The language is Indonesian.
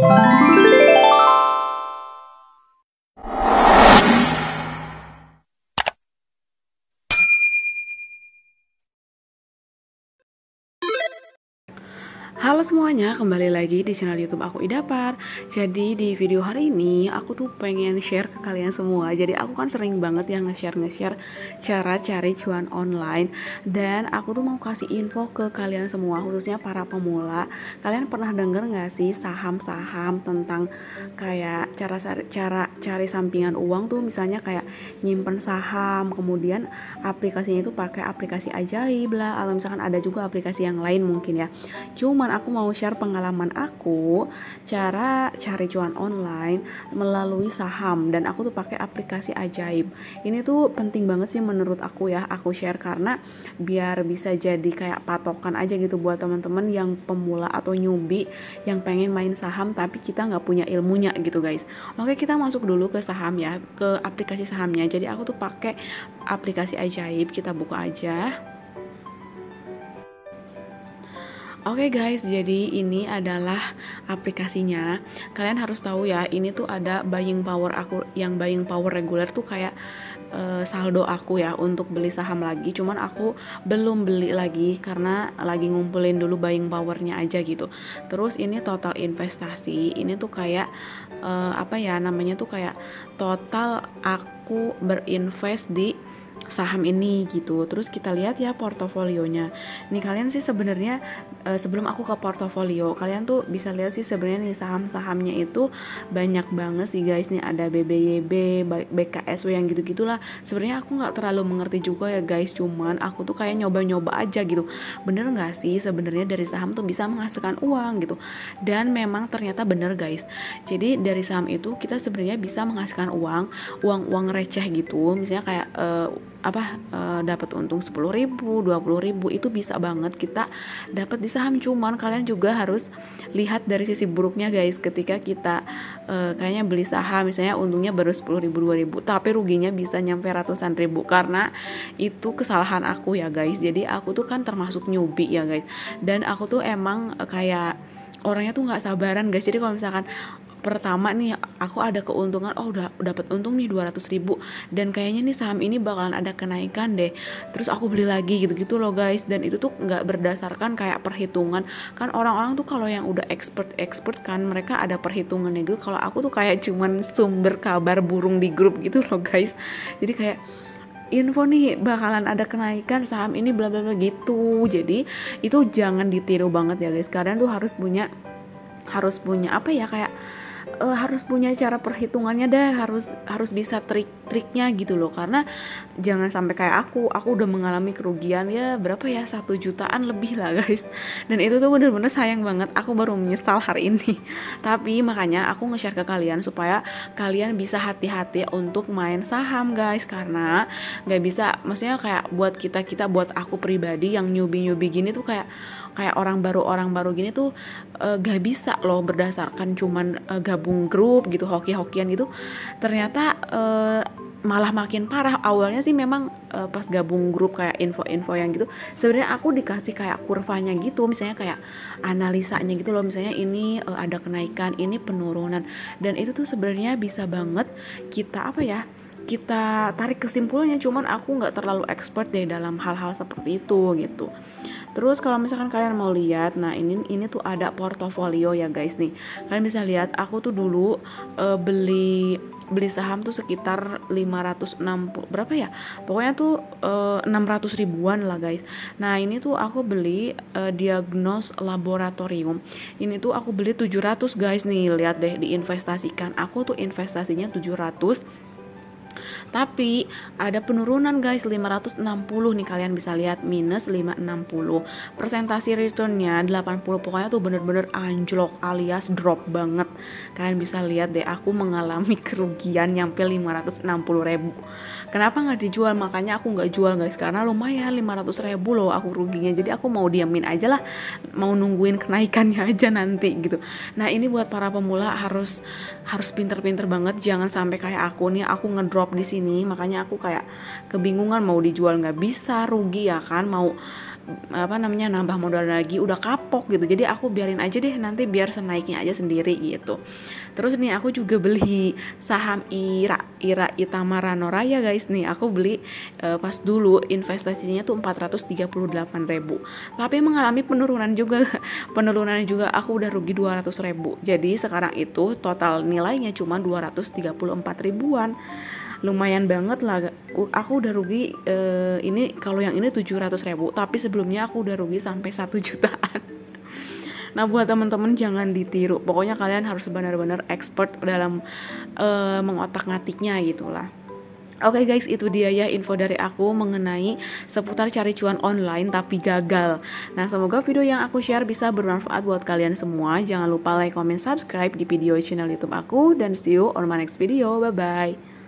Bye. Halo semuanya, kembali lagi di channel YouTube aku Idapar. Jadi di video hari ini aku tuh pengen share ke kalian semua. Jadi aku kan sering banget yang nge-share nge-share cara cari cuan online dan aku tuh mau kasih info ke kalian semua khususnya para pemula. Kalian pernah denger nggak sih saham-saham tentang kayak cara cara cari sampingan uang tuh misalnya kayak nyimpen saham, kemudian aplikasinya itu pakai aplikasi ajaib lah atau misalkan ada juga aplikasi yang lain mungkin ya. Cuman aku mau share pengalaman aku cara cari cuan online melalui saham dan aku tuh pakai aplikasi ajaib. Ini tuh penting banget sih menurut aku ya, aku share karena biar bisa jadi kayak patokan aja gitu buat teman-teman yang pemula atau newbie yang pengen main saham tapi kita nggak punya ilmunya gitu guys. Oke kita masuk dulu ke saham ya, ke aplikasi sahamnya. Jadi aku tuh pakai aplikasi ajaib, kita buka aja. Oke okay guys, jadi ini adalah aplikasinya. Kalian harus tahu ya, ini tuh ada buying power aku yang buying power reguler tuh kayak uh, saldo aku ya untuk beli saham lagi. Cuman aku belum beli lagi karena lagi ngumpulin dulu buying powernya aja gitu. Terus ini total investasi, ini tuh kayak uh, apa ya namanya tuh kayak total aku berinvest di saham ini gitu. Terus kita lihat ya portofolionya. Nih kalian sih sebenarnya e, sebelum aku ke portofolio, kalian tuh bisa lihat sih sebenarnya nih saham-sahamnya itu banyak banget sih guys. Nih ada BBYB, BKSW yang gitu-gitulah. Sebenarnya aku nggak terlalu mengerti juga ya guys, cuman aku tuh kayak nyoba-nyoba aja gitu. Bener nggak sih sebenarnya dari saham tuh bisa menghasilkan uang gitu. Dan memang ternyata bener guys. Jadi dari saham itu kita sebenarnya bisa menghasilkan uang, uang-uang receh gitu. Misalnya kayak uh, apa e, dapat untung 10 ribu 20 ribu itu bisa banget kita dapat di saham. Cuman kalian juga harus lihat dari sisi buruknya guys. Ketika kita e, kayaknya beli saham misalnya untungnya baru 10 ribu 2 ribu tapi ruginya bisa nyampe ratusan ribu. Karena itu kesalahan aku ya guys. Jadi aku tuh kan termasuk newbie ya guys. Dan aku tuh emang kayak orangnya tuh nggak sabaran guys. Jadi kalau misalkan pertama nih aku ada keuntungan oh udah dapat untung nih 200 ribu. Dan kayaknya nih saham ini bakalan ada kenaikan deh. Terus aku beli lagi gitu-gitu loh guys. Dan itu tuh nggak berdasarkan kayak perhitungan. Kan orang-orang tuh kalau yang udah expert expert kan mereka ada perhitungannya gitu. Kalau aku tuh kayak cuman sumber kabar burung di grup gitu loh guys. Jadi kayak info nih bakalan ada kenaikan saham ini bla bla bla gitu. Jadi itu jangan ditiru banget ya guys. Kalian tuh harus punya harus punya apa ya kayak uh, harus punya cara perhitungannya deh harus harus bisa trik-triknya gitu loh. Karena jangan sampai kayak aku aku udah mengalami kerugian ya berapa ya satu jutaan lebih lah guys. Dan itu tuh bener-bener sayang banget aku baru menyesal hari ini. Tapi makanya aku nge-share ke kalian supaya kalian bisa hati-hati untuk main saham guys. Karena nggak bisa maksudnya kayak buat kita kita buat aku pribadi yang newbie newbie gini tuh kayak kayak orang baru orang baru gini tuh uh, gak bisa loh berdasarkan cuman uh, gabung grup gitu hoki-hokian gitu. Ternyata uh, malah makin parah. Awalnya sih memang uh, pas gabung grup kayak info-info yang gitu sebenarnya aku dikasih kayak kurvanya gitu misalnya kayak analisanya gitu loh. Misalnya ini uh, ada kenaikan ini penurunan. Dan itu tuh sebenarnya bisa banget kita apa ya kita tarik kesimpulannya cuman aku nggak terlalu expert deh dalam hal-hal seperti itu gitu. Terus kalau misalkan kalian mau lihat nah ini ini tuh ada portofolio ya guys nih. Kalian bisa lihat aku tuh dulu uh, beli beli saham tuh sekitar 560 berapa ya? Pokoknya tuh uh, eh, 600 ribuan lah guys. Nah ini tuh aku beli uh, diagnos laboratorium. Ini tuh aku beli 700 guys nih. Lihat deh diinvestasikan. Aku tuh investasinya 700 tapi ada penurunan guys 560 nih kalian bisa lihat minus 560. Persentasi returnnya 80 pokoknya tuh bener-bener anjlok alias drop banget. Kalian bisa lihat deh aku mengalami kerugian nyampe 560 ribu. Kenapa nggak dijual? Makanya aku nggak jual guys karena lumayan 500 ribu loh aku ruginya. Jadi aku mau diamin aja lah, mau nungguin kenaikannya aja nanti gitu. Nah ini buat para pemula harus harus pinter-pinter banget. Jangan sampai kayak aku nih aku ngedrop di sini makanya aku kayak kebingungan mau dijual nggak bisa rugi ya kan? Mau apa namanya nambah modal lagi udah kapok gitu. Jadi aku biarin aja deh nanti biar senaiknya aja sendiri gitu. Terus nih aku juga beli saham IRA IRA Itamara Noraya guys. Nih aku beli uh, pas dulu investasinya tuh 438 ribu. Tapi mengalami penurunan juga penurunan juga aku udah rugi 200 ribu. Jadi sekarang itu total nilainya cuma 234 ribuan lumayan banget lah aku udah rugi uh, ini kalau yang ini 700 ribu tapi sebelumnya aku udah rugi sampai satu jutaan Nah buat teman-teman jangan ditiru. Pokoknya kalian harus benar-benar expert dalam uh, mengotak-ngatiknya gitulah. Oke okay guys, itu dia ya info dari aku mengenai seputar cari cuan online tapi gagal. Nah, semoga video yang aku share bisa bermanfaat buat kalian semua. Jangan lupa like, comment, subscribe di video channel YouTube aku dan see you on my next video. Bye bye.